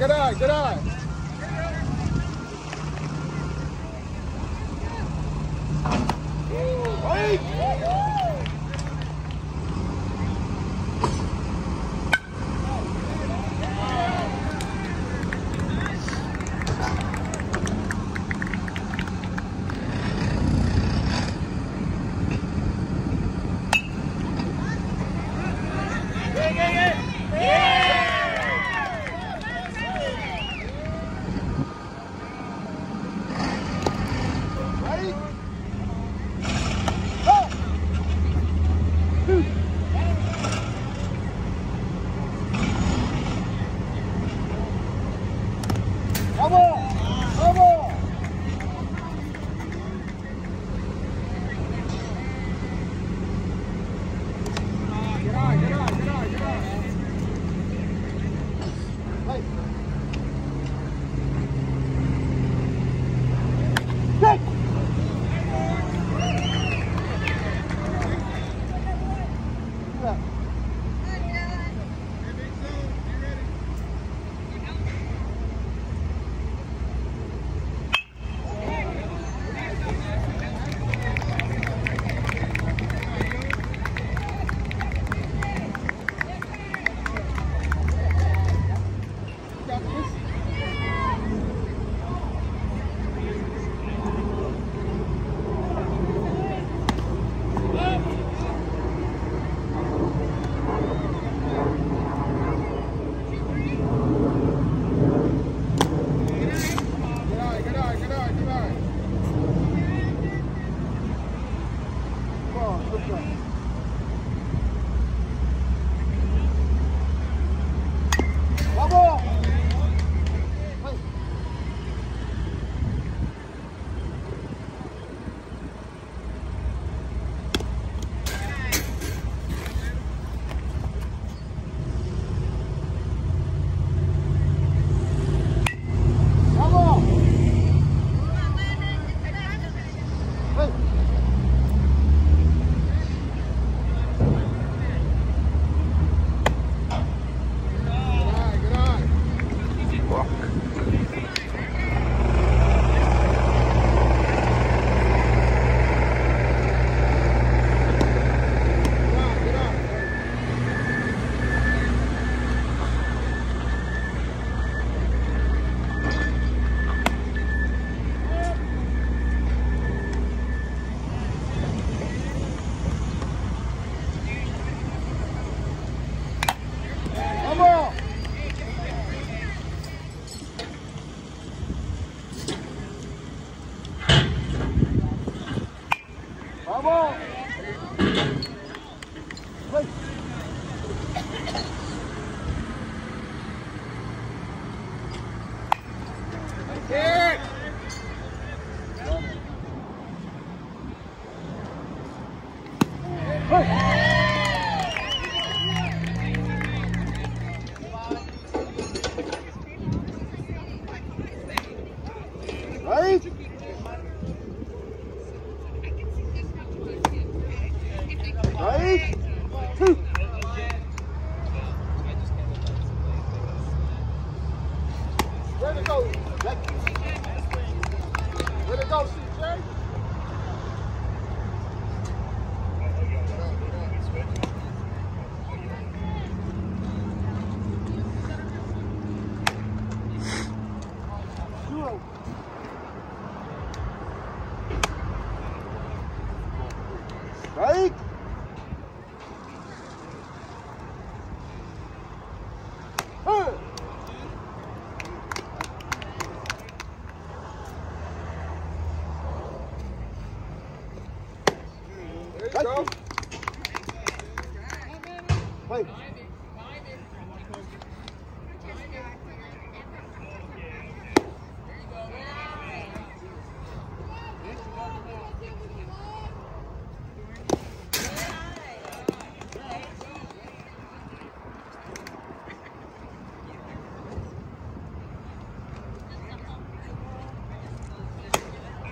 Good eye, good eye,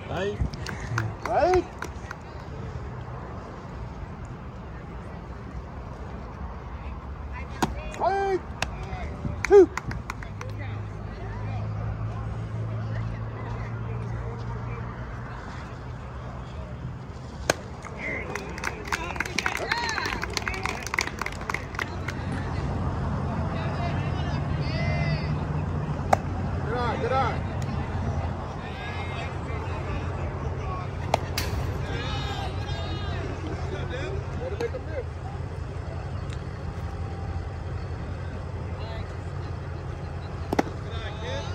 Right? Right? Right? Two. Good eye, good eye. Way to make a miss.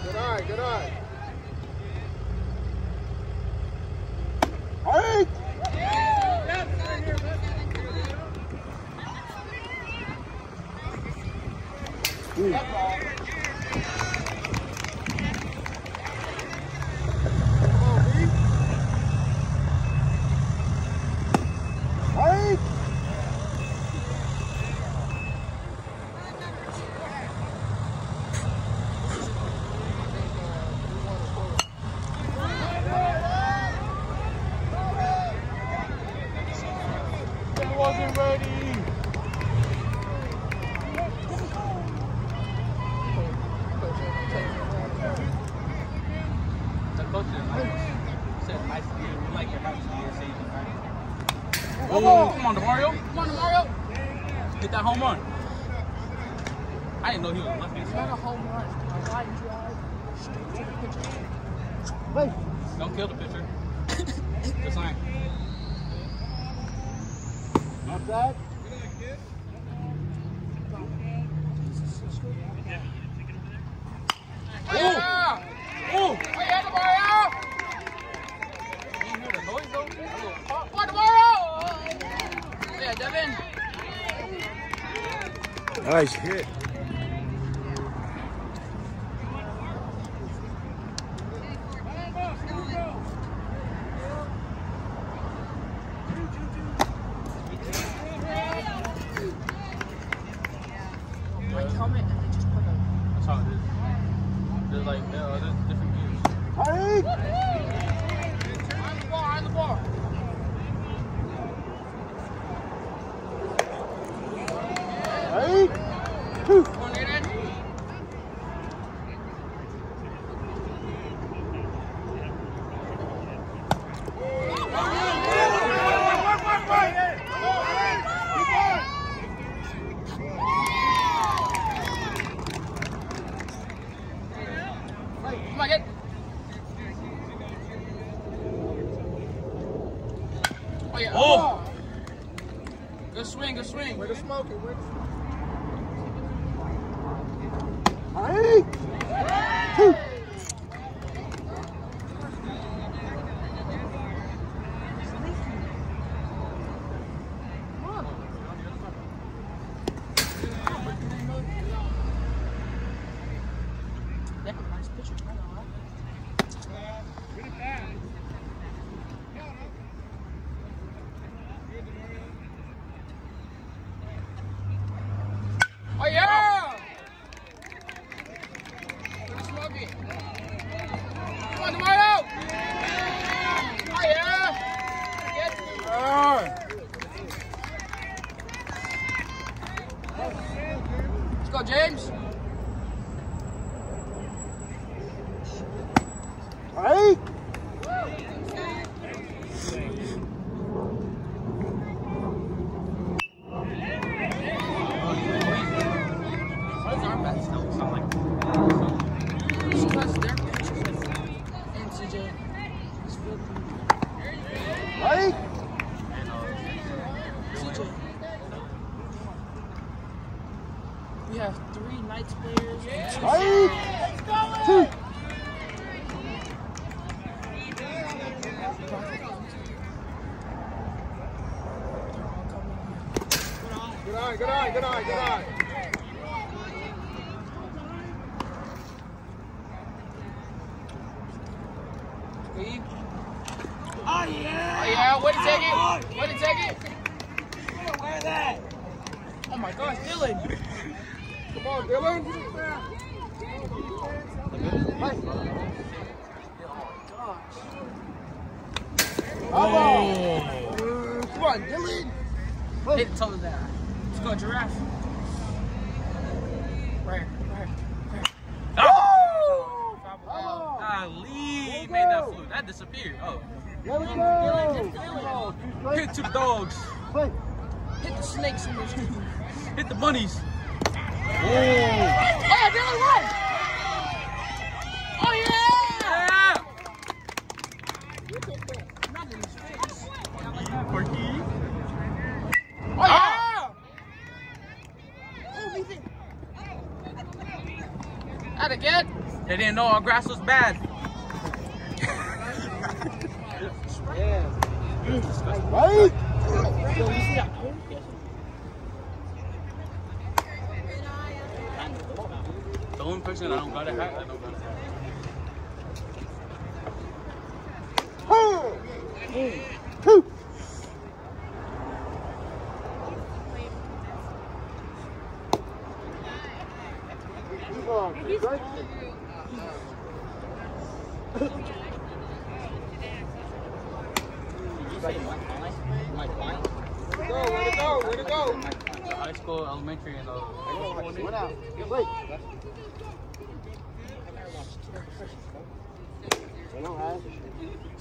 Good eye, good eye. Hey! Come on, B. Hey! It wasn't ready. The coach said nice to you. We like your nice to you. Say you right. Come Oh, on. come on, Demario. Come on, Demario. Get that home run. Two! Two. They didn't know our grass was bad. right? The only person I don't got a hat,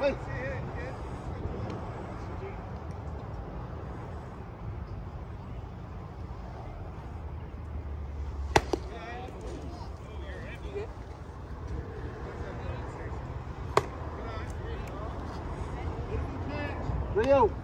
Hey. Rio.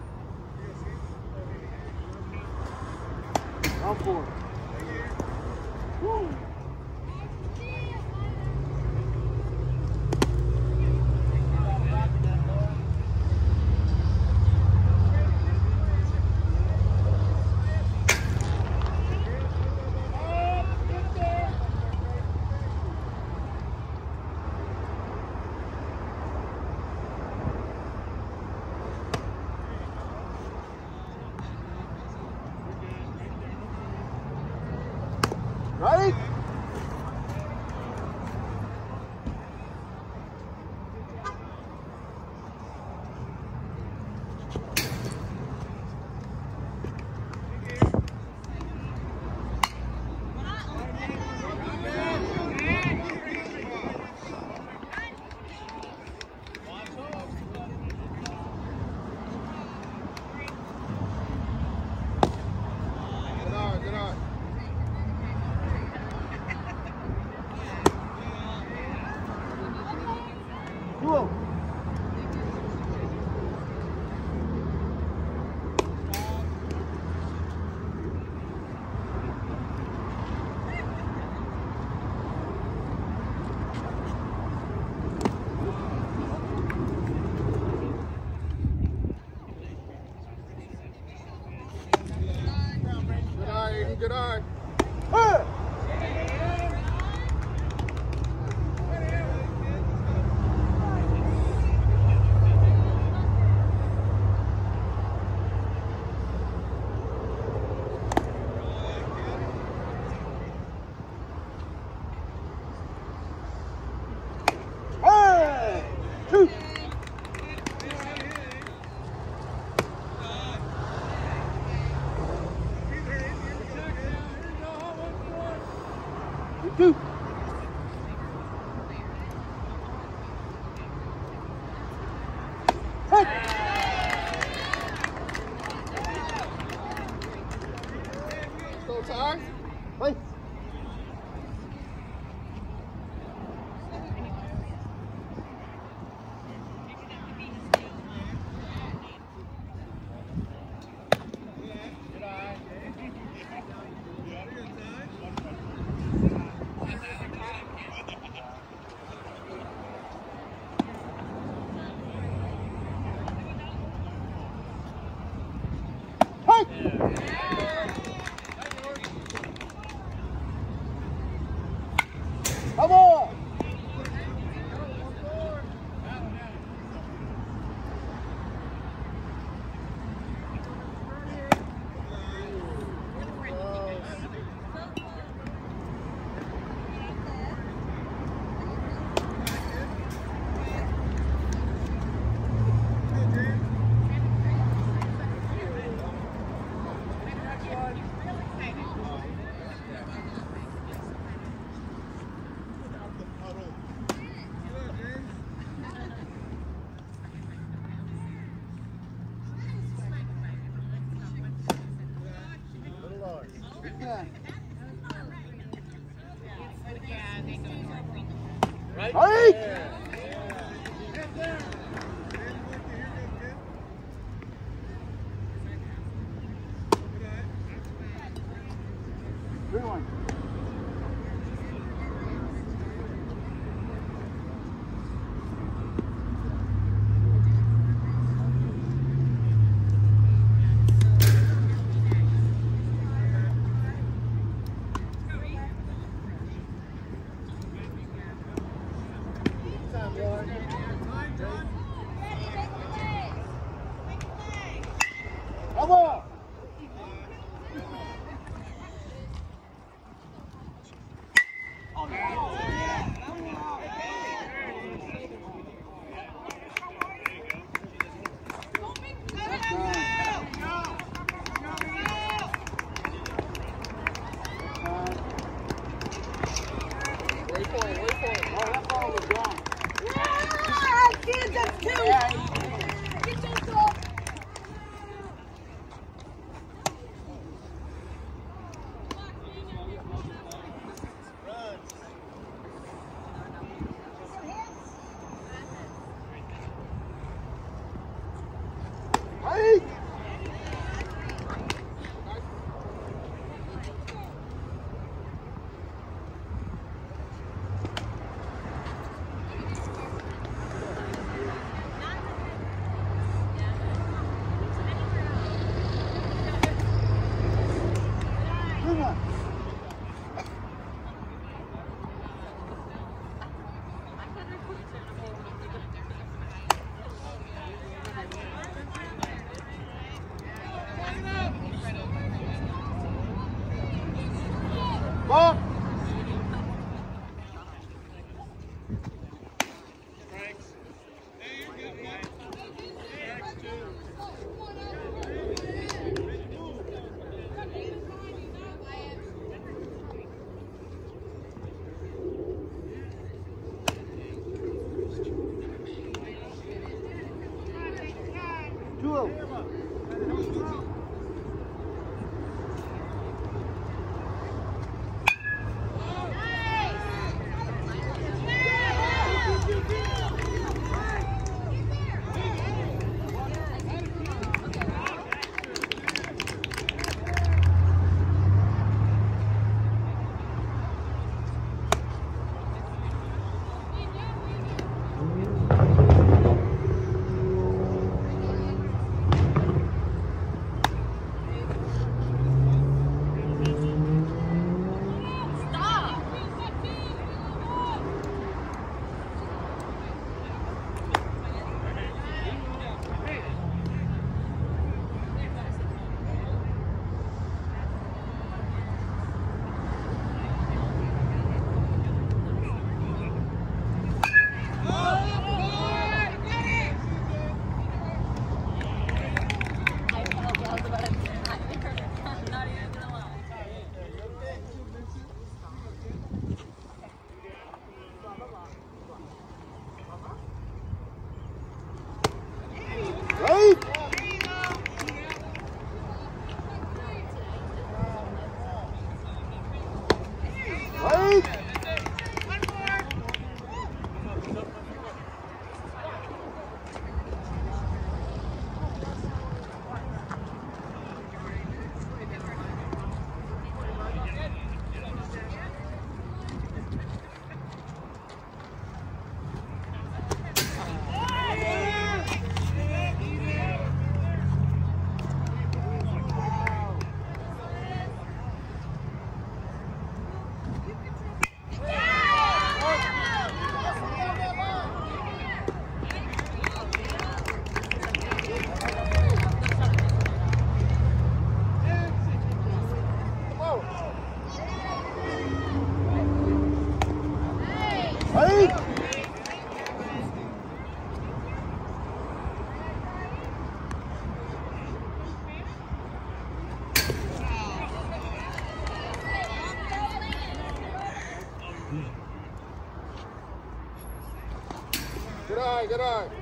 get out.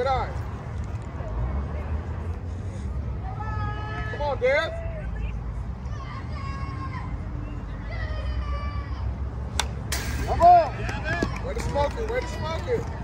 Good. Come on, Deb. Come on. Where the smoke it? Where the smoke it?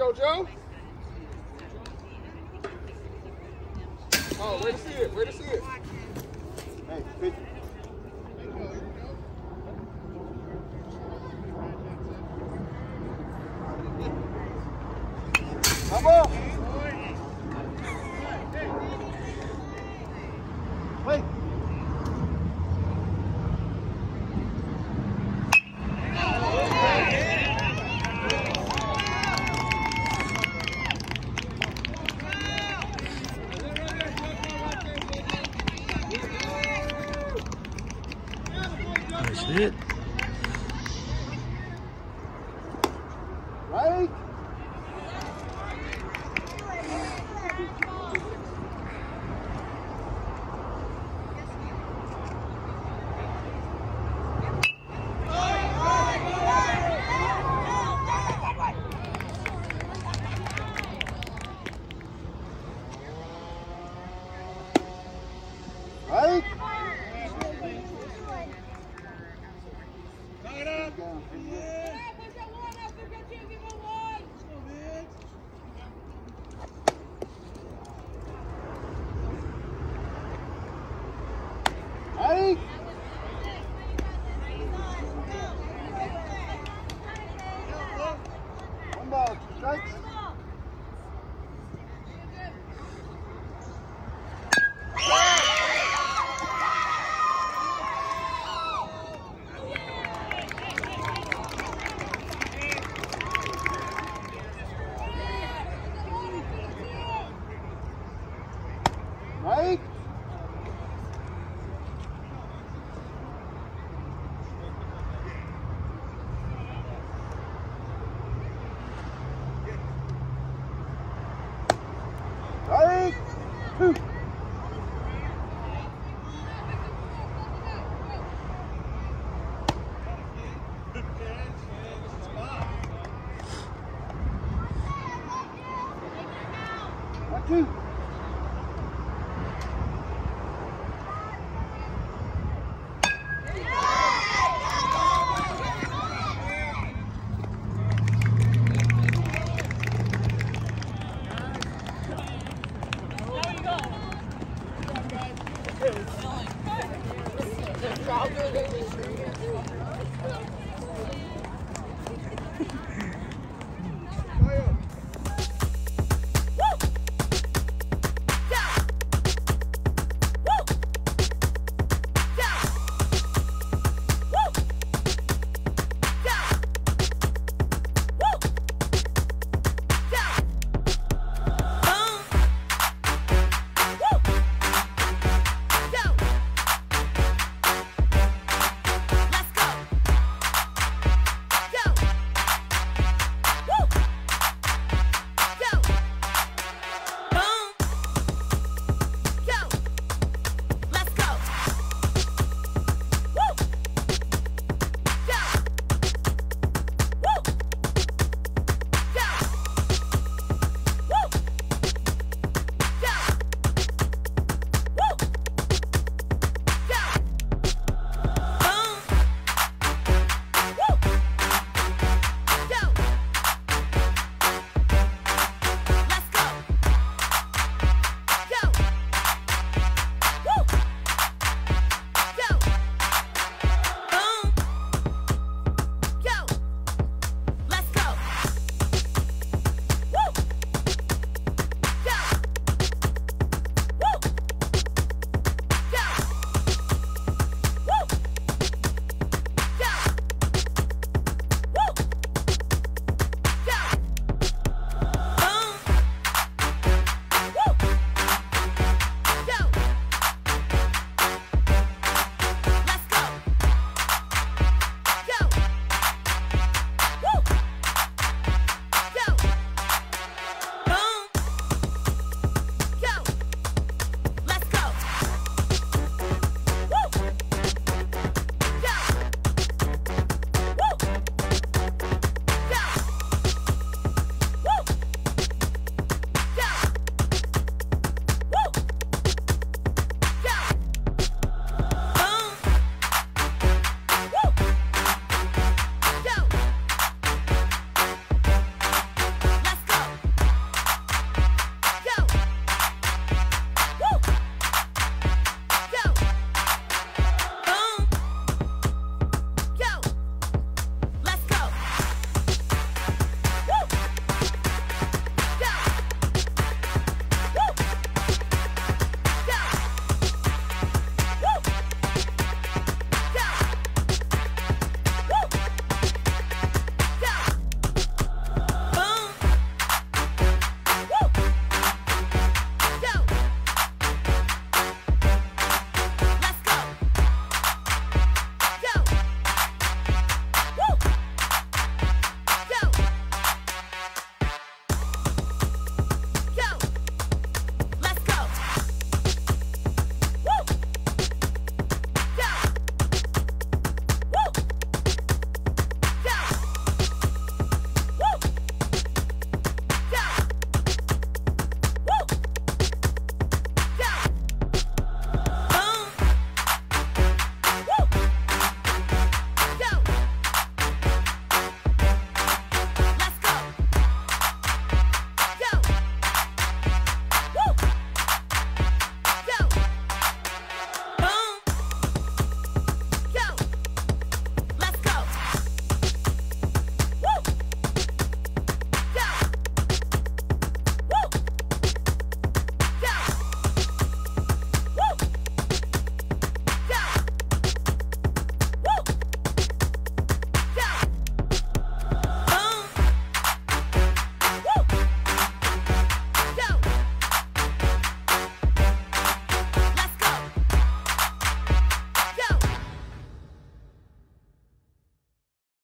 JoJo. Oh, way to see it. Way to see it. Hey, pitch. Come on.